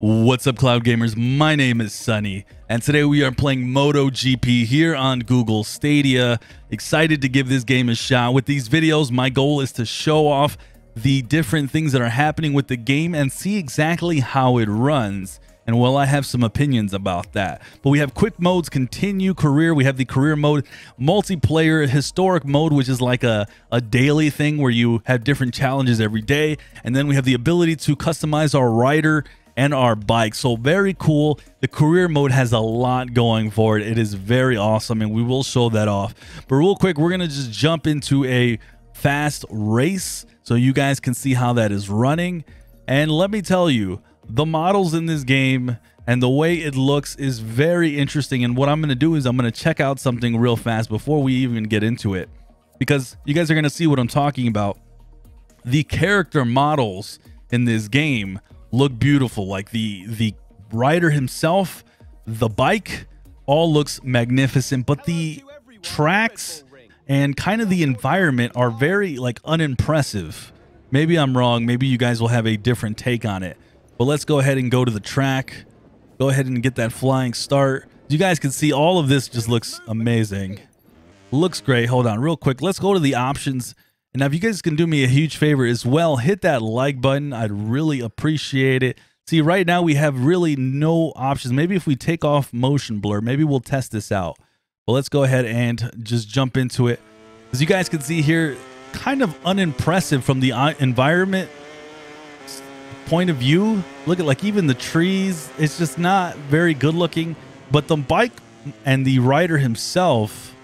What's up, Cloud Gamers? My name is Sunny, and today we are playing MotoGP here on Google Stadia. Excited to give this game a shot. With these videos, my goal is to show off the different things that are happening with the game and see exactly how it runs. And well, I have some opinions about that. But we have quick modes, continue, career. We have the career mode, multiplayer, historic mode, which is like a, a daily thing where you have different challenges every day. And then we have the ability to customize our rider and our bike. So very cool. The career mode has a lot going for it. It is very awesome and we will show that off. But real quick, we're going to just jump into a fast race so you guys can see how that is running. And let me tell you, the models in this game and the way it looks is very interesting. And what I'm going to do is I'm going to check out something real fast before we even get into it because you guys are going to see what I'm talking about. The character models in this game look beautiful. Like the the rider himself, the bike, all looks magnificent. But the tracks and kind of the environment are very like unimpressive. Maybe I'm wrong. Maybe you guys will have a different take on it. But let's go ahead and go to the track. Go ahead and get that flying start. You guys can see all of this just looks amazing. Looks great. Hold on real quick. Let's go to the options and now, if you guys can do me a huge favor as well, hit that like button. I'd really appreciate it. See, right now we have really no options. Maybe if we take off motion blur, maybe we'll test this out. But let's go ahead and just jump into it. As you guys can see here, kind of unimpressive from the uh, environment point of view. Look at like even the trees. It's just not very good looking. But the bike and the rider himself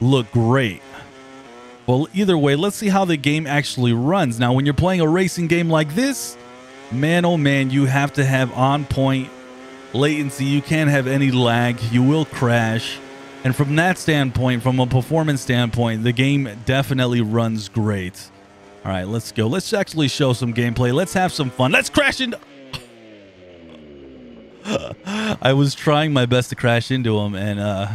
look great. Well, either way, let's see how the game actually runs. Now, when you're playing a racing game like this, man, oh man, you have to have on point latency. You can't have any lag. You will crash. And from that standpoint, from a performance standpoint, the game definitely runs great. All right, let's go. Let's actually show some gameplay. Let's have some fun. Let's crash into... I was trying my best to crash into him, and uh,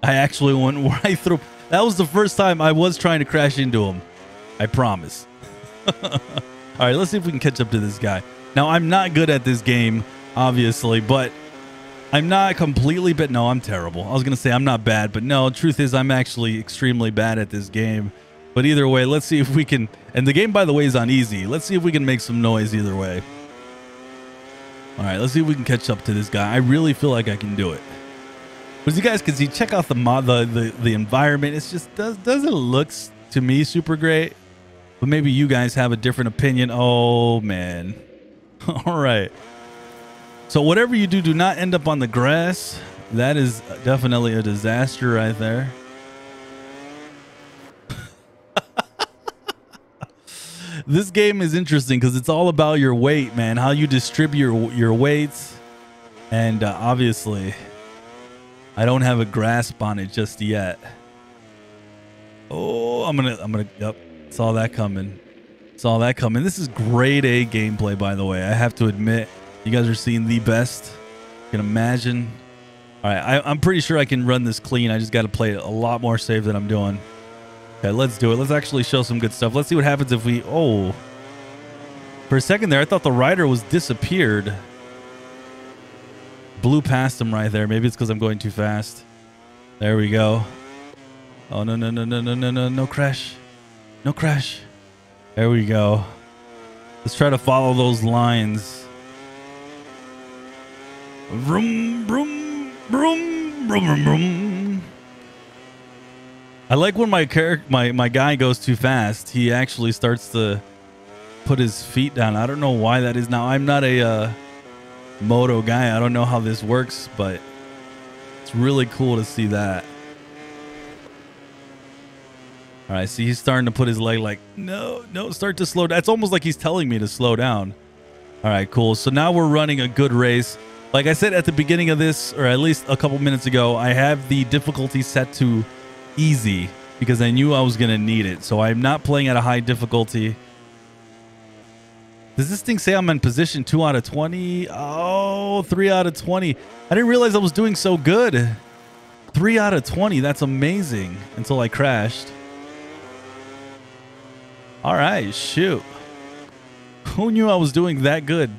I actually went right through... That was the first time I was trying to crash into him. I promise. All right, let's see if we can catch up to this guy. Now, I'm not good at this game, obviously, but I'm not completely but no, I'm terrible. I was going to say I'm not bad, but no, truth is I'm actually extremely bad at this game. But either way, let's see if we can and the game by the way is on easy. Let's see if we can make some noise either way. All right, let's see if we can catch up to this guy. I really feel like I can do it. But as you guys can see, check out the mod, the, the, the environment. It's just does doesn't look to me super great. But maybe you guys have a different opinion. Oh man. All right. So whatever you do, do not end up on the grass. That is definitely a disaster right there. this game is interesting because it's all about your weight, man. How you distribute your, your weights. And uh, obviously, I don't have a grasp on it just yet. Oh, I'm gonna, I'm gonna, yep, saw that coming. Saw that coming. This is grade A gameplay, by the way. I have to admit, you guys are seeing the best. You can imagine. All right, I, I'm pretty sure I can run this clean. I just got to play a lot more safe than I'm doing. Okay, let's do it. Let's actually show some good stuff. Let's see what happens if we, oh. For a second there, I thought the rider was disappeared blew past him right there. Maybe it's because I'm going too fast. There we go. Oh, no, no, no, no, no, no, no, no crash. No crash. There we go. Let's try to follow those lines. Vroom, vroom, vroom, vroom, vroom, vroom. I like when my character, my, my guy goes too fast. He actually starts to put his feet down. I don't know why that is. Now, I'm not a... Uh, moto guy. I don't know how this works, but it's really cool to see that. All right, see, he's starting to put his leg like, no, no, start to slow down. It's almost like he's telling me to slow down. All right, cool. So now we're running a good race. Like I said at the beginning of this, or at least a couple minutes ago, I have the difficulty set to easy because I knew I was going to need it. So I'm not playing at a high difficulty. Does this thing say I'm in position 2 out of 20? Oh, 3 out of 20. I didn't realize I was doing so good. 3 out of 20. That's amazing. Until I crashed. All right, shoot. Who knew I was doing that good?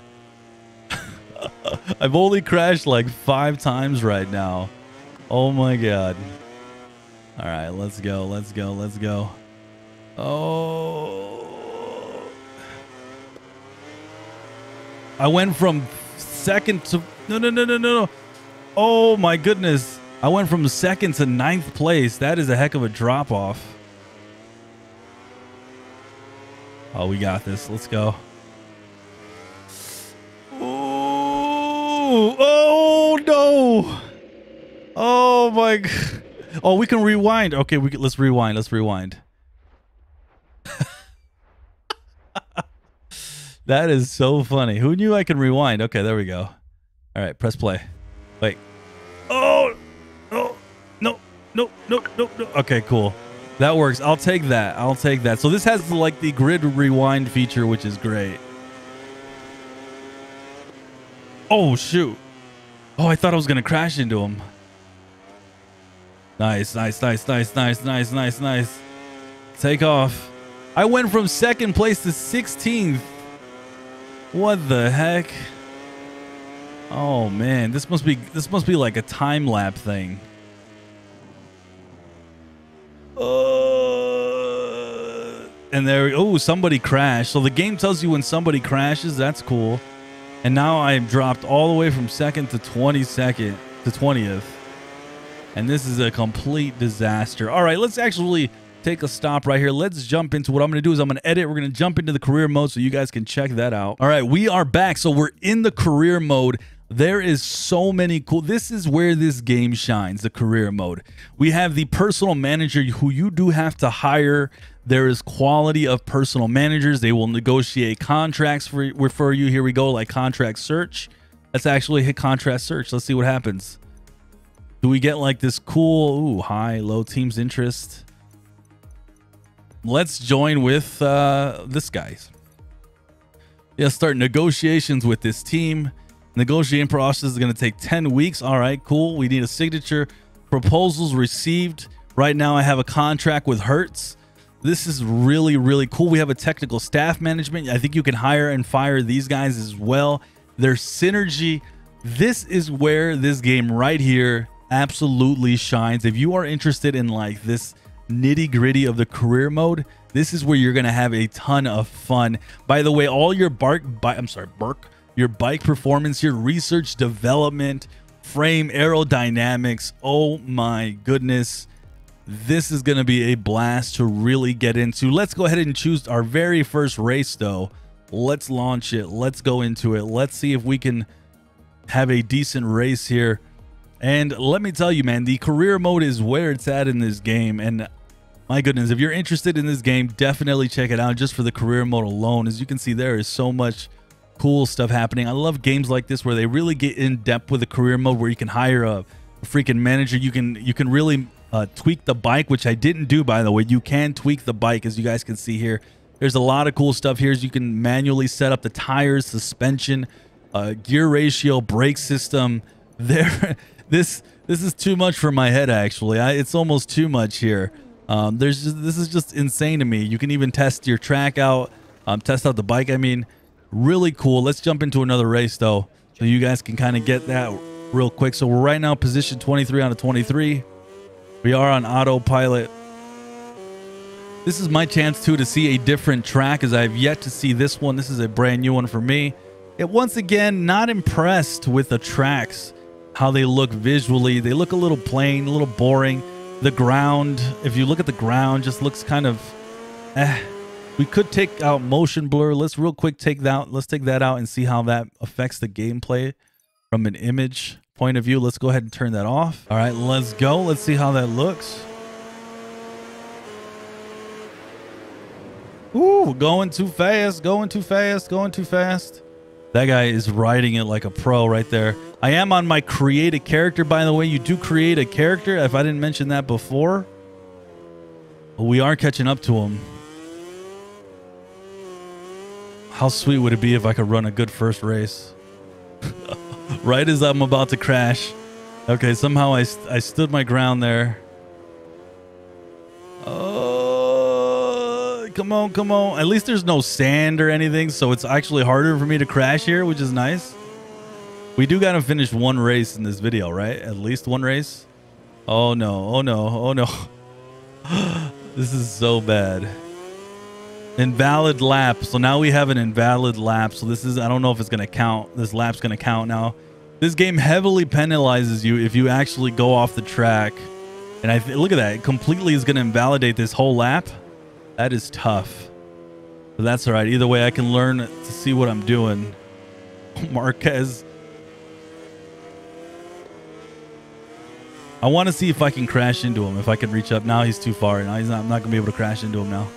I've only crashed like five times right now. Oh my god. All right, let's go. Let's go. Let's go. Oh. I went from second to no no no no no. No. Oh my goodness. I went from second to ninth place. That is a heck of a drop off. Oh, we got this. Let's go. Ooh. Oh no. Oh my. Oh, we can rewind. Okay, we can, let's rewind. Let's rewind. That is so funny. Who knew I can rewind? Okay, there we go. All right, press play. Wait. Oh, no, no, no, no, no, no. Okay, cool. That works. I'll take that. I'll take that. So this has like the grid rewind feature, which is great. Oh, shoot. Oh, I thought I was going to crash into him. Nice, nice, nice, nice, nice, nice, nice, nice. Take off. I went from second place to 16th. What the heck? Oh man, this must be this must be like a time lap thing. Uh, and there, oh, somebody crashed. So the game tells you when somebody crashes. That's cool. And now I am dropped all the way from second to 22nd to 20th. And this is a complete disaster. All right, let's actually take a stop right here. Let's jump into what I'm going to do is I'm going to edit. We're going to jump into the career mode so you guys can check that out. All right, we are back. So we're in the career mode. There is so many cool. This is where this game shines, the career mode. We have the personal manager who you do have to hire. There is quality of personal managers. They will negotiate contracts for, for you. Here we go, like contract search. Let's actually hit contract search. Let's see what happens. Do we get like this cool, ooh, high, low team's interest? Let's join with uh, this guy's. Yeah, start negotiations with this team. Negotiating process is going to take 10 weeks. All right, cool. We need a signature. Proposals received. Right now, I have a contract with Hertz. This is really, really cool. We have a technical staff management. I think you can hire and fire these guys as well. Their synergy. This is where this game right here absolutely shines. If you are interested in like this nitty gritty of the career mode, this is where you're going to have a ton of fun. By the way, all your bark, I'm sorry, bark your bike performance, your research development, frame aerodynamics. Oh my goodness. This is going to be a blast to really get into. Let's go ahead and choose our very first race though. Let's launch it. Let's go into it. Let's see if we can have a decent race here. And let me tell you, man, the career mode is where it's at in this game. And my goodness, if you're interested in this game, definitely check it out just for the career mode alone. As you can see, there is so much cool stuff happening. I love games like this where they really get in depth with the career mode where you can hire a, a freaking manager. You can you can really uh, tweak the bike, which I didn't do by the way. You can tweak the bike as you guys can see here. There's a lot of cool stuff here. You can manually set up the tires, suspension, uh, gear ratio, brake system. There, this this is too much for my head actually. I, it's almost too much here. Um, there's just, this is just insane to me. You can even test your track out, um, test out the bike. I mean, Really cool. Let's jump into another race though, so you guys can kind of get that real quick. So we're right now position 23 out of 23. We are on autopilot. This is my chance too to see a different track as I've yet to see this one. This is a brand new one for me. It once again not impressed with the tracks, how they look visually. They look a little plain, a little boring. The ground, if you look at the ground, just looks kind of eh we could take out motion blur. Let's real quick take that. Let's take that out and see how that affects the gameplay from an image point of view. Let's go ahead and turn that off. All right, let's go. Let's see how that looks. Ooh, going too fast, going too fast, going too fast. That guy is riding it like a pro right there. I am on my create a character, by the way. You do create a character, if I didn't mention that before. We are catching up to him. How sweet would it be if I could run a good first race? right as I'm about to crash. Okay, somehow I, st I stood my ground there. Come on, come on. At least there's no sand or anything, so it's actually harder for me to crash here, which is nice. We do got to finish one race in this video, right? At least one race. Oh no, oh no, oh no. this is so bad. Invalid lap. So now we have an invalid lap. So this is, I don't know if it's going to count. This lap's going to count now. This game heavily penalizes you if you actually go off the track. And I look at that. It completely is going to invalidate this whole lap. That is tough. But that's all right. Either way, I can learn to see what I'm doing. Marquez. I want to see if I can crash into him. If I can reach up. Now he's too far. Now he's not, I'm not going to be able to crash into him now.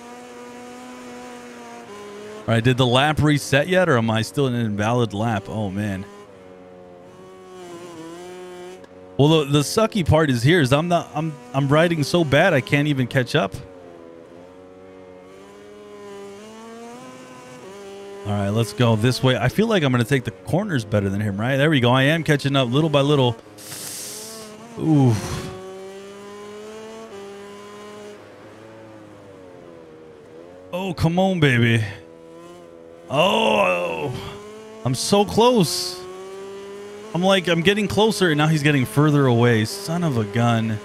All right, did the lap reset yet, or am I still in an invalid lap? Oh, man. Well, the, the sucky part is here is I'm not I'm I'm riding so bad I can't even catch up. Right, let's go this way. I feel like I'm going to take the corners better than him, right? There we go. I am catching up little by little. Ooh. Oh, come on, baby. Oh, I'm so close. I'm like, I'm getting closer, and now he's getting further away. Son of a gun.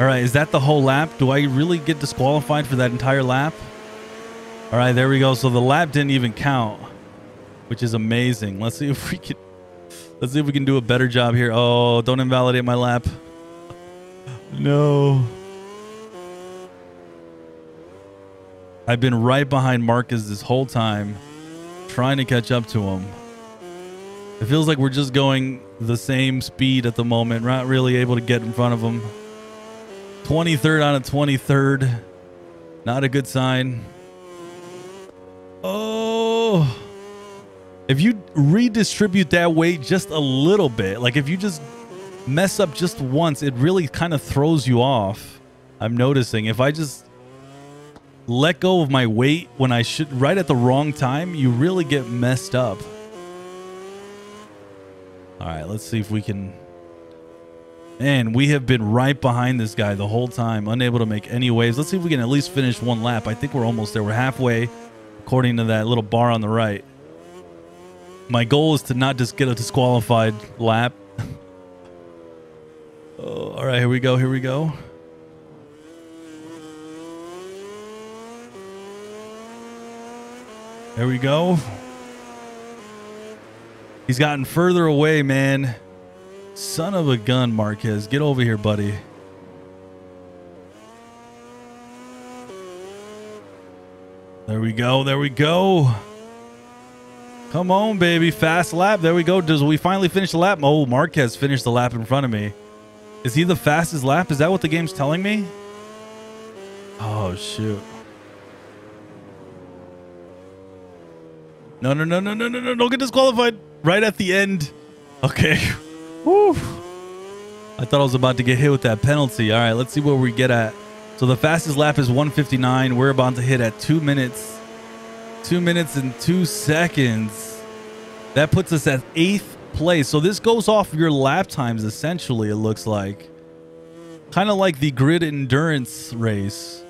All right, is that the whole lap? Do I really get disqualified for that entire lap? All right, there we go. So the lap didn't even count, which is amazing. Let's see if we can, let's see if we can do a better job here. Oh, don't invalidate my lap. No. I've been right behind Marquez this whole time trying to catch up to him. It feels like we're just going the same speed at the moment. Not really able to get in front of him. 23rd on a 23rd. Not a good sign. Redistribute that weight just a little bit, like if you just mess up just once, it really kind of throws you off. I'm noticing. If I just let go of my weight when I should right at the wrong time, you really get messed up. All right, let's see if we can. Man, we have been right behind this guy the whole time, unable to make any waves. Let's see if we can at least finish one lap. I think we're almost there. We're halfway, according to that little bar on the right. My goal is to not just get a disqualified lap. oh, all right, here we go. Here we go. There we go. He's gotten further away, man. Son of a gun, Marquez. Get over here, buddy. There we go. There we go. Come on, baby. Fast lap. There we go. Does we finally finish the lap? Oh, Marquez finished the lap in front of me. Is he the fastest lap? Is that what the game's telling me? Oh, shoot. No, no, no, no, no, no, no. Don't get disqualified. Right at the end. Okay. Woo. I thought I was about to get hit with that penalty. All right, let's see where we get at. So the fastest lap is 159. We're about to hit at two minutes. Two minutes and two seconds. That puts us at eighth place. So this goes off your lap times, essentially, it looks like. Kind of like the grid endurance race.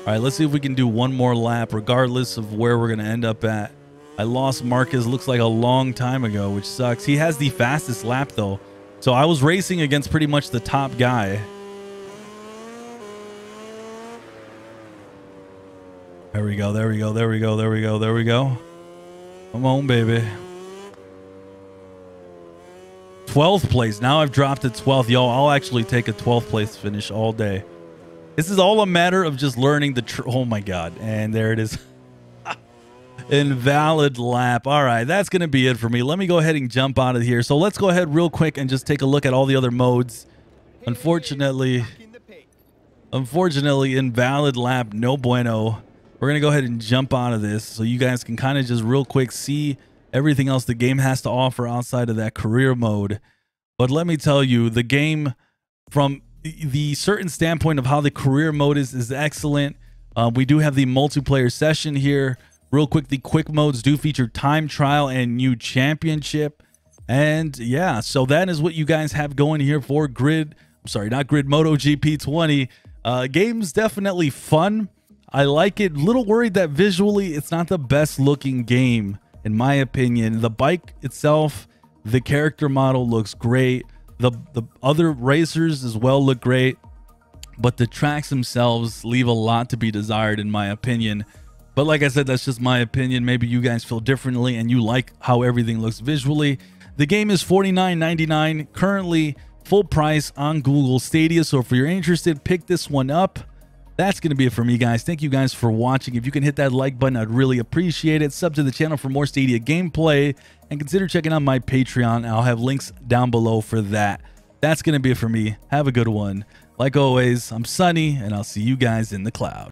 All right, let's see if we can do one more lap, regardless of where we're going to end up at. I lost Marquez, looks like a long time ago, which sucks. He has the fastest lap, though. So I was racing against pretty much the top guy. There we go, there we go, there we go, there we go, there we go. Come on, baby. 12th place. Now I've dropped to 12th. Yo, I'll actually take a 12th place finish all day. This is all a matter of just learning the Oh my god. And there it is. Invalid lap. All right, that's going to be it for me. Let me go ahead and jump out of here. So let's go ahead real quick and just take a look at all the other modes. Unfortunately, unfortunately, invalid lap, no bueno. We're going to go ahead and jump out of this so you guys can kind of just real quick see everything else the game has to offer outside of that career mode. But let me tell you, the game from the certain standpoint of how the career mode is is excellent. Uh, we do have the multiplayer session here. Real quick, the quick modes do feature time trial and new championship. And yeah, so that is what you guys have going here for Grid. I'm sorry, not Grid Moto GP 20. Uh, game's definitely fun. I like it. Little worried that visually it's not the best looking game in my opinion. The bike itself, the character model looks great. The the other racers as well look great, but the tracks themselves leave a lot to be desired in my opinion. But like I said, that's just my opinion. Maybe you guys feel differently and you like how everything looks visually. The game is $49.99 currently full price on Google Stadia. So if you're interested, pick this one up. That's going to be it for me, guys. Thank you guys for watching. If you can hit that like button, I'd really appreciate it. Sub to the channel for more Stadia gameplay and consider checking out my Patreon. I'll have links down below for that. That's going to be it for me. Have a good one. Like always, I'm Sunny, and I'll see you guys in the cloud.